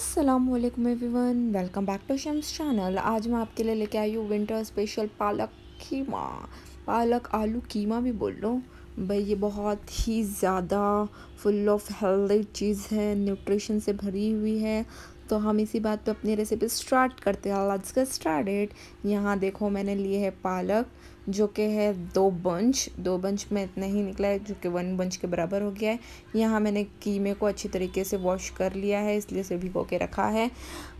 Aslam everyone welcome back to Shams channel आज मैं आपके लिए लेके आई हूँ विंटर स्पेशल पालक कीमा। पालक आलू कीमा भी बोल लो भाई, ये बहुत ही ज़्यादा फुल ऑफ़ हेल्दी चीज़ है न्यूट्रिशन से भरी हुई है। तो हम इसी बात पे अपनी रेसिपी स्टार्ट करते हैं। लेट्स गेट स्टार्टेड यहाँ देखो मैंने लिए है पालक, जो कि है दो बंच दो बंच में इतना ही निकला है, जो कि वन बंच के बराबर हो गया है। यहाँ मैंने कीमे को अच्छी तरीके से वॉश कर लिया है, इसलिए इसे भिगो के रखा है।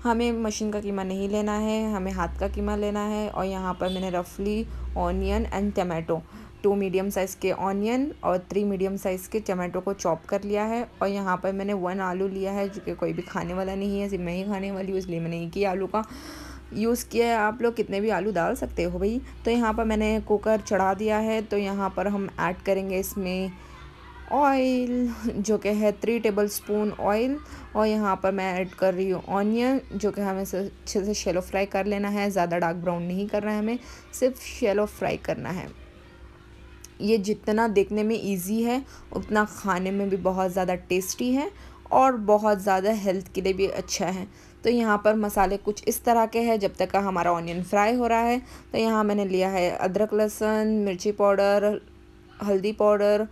हमें मशीन का कीमा नहीं लेना है, हमें हाथ का कीमा लेना है, और यहाँ पर मैंने रफली onion and tomato two medium size के ऑनियन और थ्री मीडियम साइज़ के टमाटो को चॉप कर लिया है और यहाँ पर मैंने वन आलू लिया है, जो कि कोई भी खाने वाला नहीं है, सिर्फ़ मैं ही खाने वाली हूँ, इसलिए मैंने एक ही आलू का यूज़ किया है। आप लोग कितने भी आलू डाल सकते हो भाई। तो यहाँ पर मैंने कुकर चढ़ा दिया है तो यहाँ पर हम ऐड करेंगे इसमें ऑयल, जो कि है थ्री टेबल स्पून ऑयल, और यहाँ पर मैं ऐड कर रही हूँ ऑनियन, जो कि हमें अच्छे से शेलो फ्राई कर लेना है। ज़्यादा डार्क ब्राउन नहीं करना है हमें, सिर्फ़ शेलो फ्राई करना है। ये जितना देखने में इजी है, उतना खाने में भी बहुत ज़्यादा टेस्टी है और बहुत ज़्यादा हेल्थ के लिए भी अच्छा है। तो यहाँ पर मसाले कुछ इस तरह के हैं, जब तक का हमारा ऑनियन फ्राई हो रहा है। तो यहाँ मैंने लिया है अदरक, लहसुन, मिर्ची पाउडर, हल्दी पाउडर,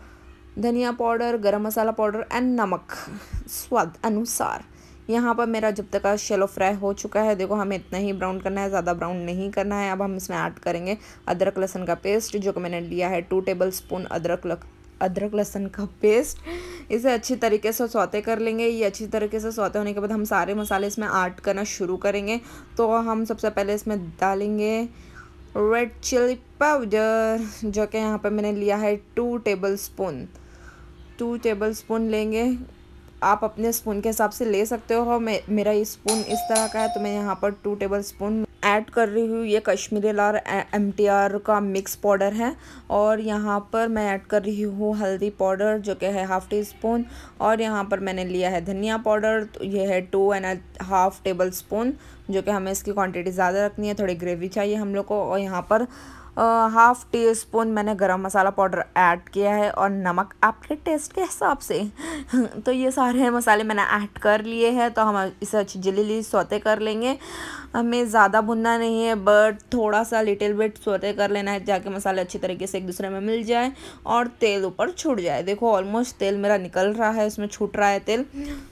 धनिया पाउडर, गरम मसाला पाउडर एंड नमक, स्वाद अनुसार। यहाँ पर मेरा जब तक शेलो फ्राई हो चुका है, देखो हमें इतना ही ब्राउन करना है, ज़्यादा ब्राउन नहीं करना है। अब हम इसमें ऐड करेंगे अदरक, लहसन का पेस्ट जो कि मैंने लिया है टू टेबल स्पून अदरक, लक, अदरक, लहसन का पेस्ट इसे अच्छी तरीके से सौते कर लेंगे। ये अच्छी तरीके से सौते होने के बाद हम सारे मसाले इसमें ऐड करना शुरू करेंगे। तो हम सबसे पहले इसमें डालेंगे रेड चिली पाउडर जो कि यहाँ पर मैंने लिया है two tablespoon two tablespoon लेंगे। आप अपने स्पून के हिसाब से ले सकते हो। मैं, मेरा ये स्पून इस तरह का है तो मैं यहाँ पर टू टेबल स्पून ऐड कर रही हूँ। ये कश्मीरी लाल एम टी आर का मिक्स पाउडर है और यहाँ पर मैं ऐड कर रही हूँ हल्दी पाउडर जो कि है हाफ़ टी स्पून और यहाँ पर मैंने लिया है धनिया पाउडर तो ये है two and half tablespoon जो कि हमें इसकी क्वांटिटी ज़्यादा रखनी है। थोड़ी ग्रेवी चाहिए हम लोग को और यहाँ पर हाफ़ टी स्पून मैंने गरम मसाला पाउडर ऐड किया है और नमक आपके टेस्ट के हिसाब से। तो ये सारे मसाले मैंने ऐड कर लिए हैं तो हम इसे अच्छी जली सोते कर लेंगे। हमें ज़्यादा भुनना नहीं है बट थोड़ा सा लिटिल बिट सोते कर लेना है जाके मसाले अच्छी तरीके से एक दूसरे में मिल जाए और तेल ऊपर छूट जाए। देखो ऑलमोस्ट तेल मेरा निकल रहा है, इसमें छूट रहा है तेल।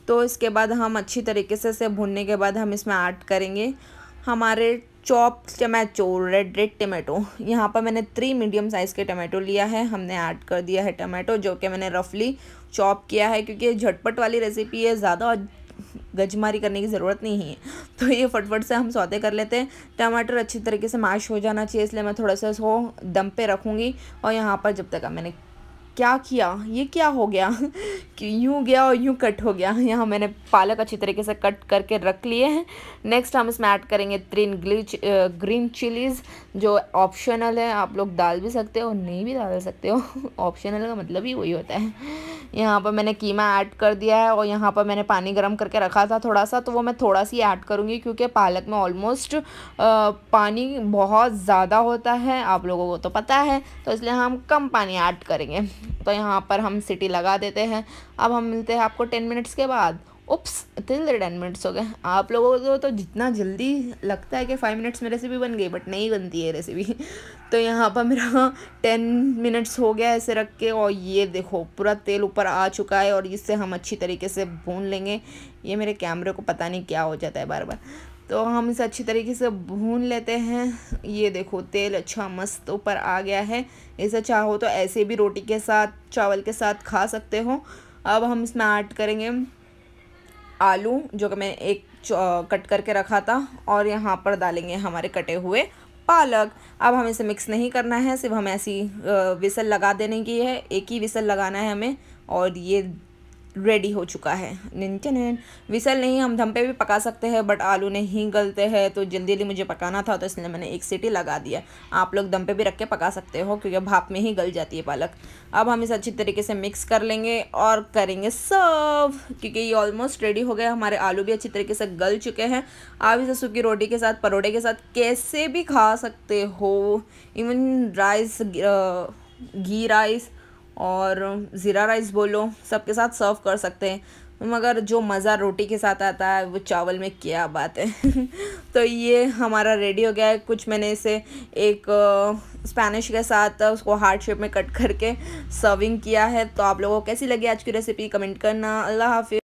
तो इसके बाद हम अच्छी तरीके से इसे भुनने के बाद हम इसमें ऐड करेंगे। हमारे chop tomato red red tomato यहाँ पर मैंने थ्री मीडियम साइज़ के टमाटो लिया है। हमने ऐड कर दिया है टमाटो जो कि मैंने रफली चॉप किया है, क्योंकि झटपट वाली रेसिपी है, ज़्यादा गजमारी करने की ज़रूरत नहीं है। तो ये फटफट से हम सौदे कर लेते हैं। टमाटर अच्छी तरीके से मैश हो जाना चाहिए, इसलिए मैं थोड़ा सा इसको दम पे रखूँगी। और यहाँ पर जब तक मैंने क्या किया? ये क्या हो गया? कि यूँ गया और यूँ कट हो गया। यहाँ मैंने पालक अच्छी तरीके से कट करके रख लिए हैं। नेक्स्ट हम इसमें ऐड करेंगे तीन ग्लीच ग्रीन चिलीज़ जो ऑप्शनल है। आप लोग डाल भी सकते हो, नहीं भी डाल सकते हो। ऑप्शनल का मतलब ही वही होता है। यहाँ पर मैंने कीमा ऐड कर दिया है और यहाँ पर मैंने पानी गर्म करके रखा था थोड़ा सा तो वो मैं थोड़ा सी ऐड करूँगी क्योंकि पालक में ऑलमोस्ट पानी बहुत ज़्यादा होता है, आप लोगों को तो पता है तो इसलिए हम कम पानी ऐड करेंगे। तो यहाँ पर हम सिटी लगा देते हैं। अब हम मिलते हैं आपको टेन मिनट्स के बाद। उप्स, इतने टेन मिनट्स हो गए। आप लोगों को तो जितना जल्दी लगता है कि फाइव मिनट्स में रेसिपी बन गई बट नहीं बनती है रेसिपी तो यहाँ पर मेरा टेन मिनट्स हो गया ऐसे रख के, और ये देखो, पूरा तेल ऊपर आ चुका है, और इससे हम अच्छी तरीके से भून लेंगे। ये मेरे कैमरे को पता नहीं क्या हो जाता है बार बार तो हम इसे अच्छी तरीके से भून लेते हैं। ये देखो, तेल अच्छा मस्त ऊपर आ गया है। इसे चाहो तो ऐसे भी रोटी के साथ, चावल के साथ खा सकते हो। अब हम इसमें ऐड करेंगे। आलू, जो कि मैं एक कट करके रखा था, और यहाँ पर डालेंगे हमारे कटे हुए पालक। अब हमें इसे मिक्स नहीं करना है, सिर्फ़ हमें ऐसी विसल लगा देने की है, एक ही विसल लगाना है हमें, और ये रेडी हो चुका है। निंचन विसल नहीं, हम दम पे भी पका सकते हैं बट आलू नहीं गलते हैं तो जल्दी जल्दी मुझे पकाना था तो इसलिए मैंने एक सीटी लगा दिया। आप लोग दम पे भी रख के पका सकते हो, क्योंकि भाप में ही गल जाती है पालक। अब हम इसे अच्छी तरीके से मिक्स कर लेंगे और करेंगे सर्व क्योंकि ये ऑलमोस्ट रेडी हो गया। हमारे आलू भी अच्छी तरीके से गल चुके हैं। आप इसे सूखी रोटी के साथ परोठे के साथ कैसे भी खा सकते हो। इवन राइस घी राइस और ज़ीरा राइस बोलो, सबके साथ सर्व कर सकते हैं। मगर जो मज़ा रोटी के साथ आता है, वो चावल में क्या बात है। तो ये हमारा रेडी हो गया है। कुछ मैंने इसे एक स्पेनिश के साथ उसको हार्ट शेप में कट करके सर्विंग किया है। तो आप लोगों को कैसी लगी आज की रेसिपी कमेंट करना। अल्लाह हाफि